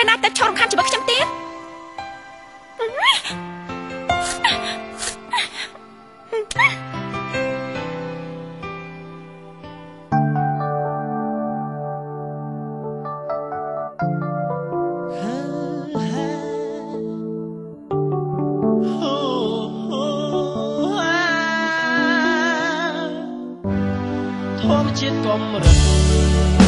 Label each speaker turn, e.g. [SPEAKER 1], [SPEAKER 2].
[SPEAKER 1] ពេលណាទៅឈររំខានជីវិតខ្ញុំទៀត
[SPEAKER 2] ធម្មជាតិកំរិត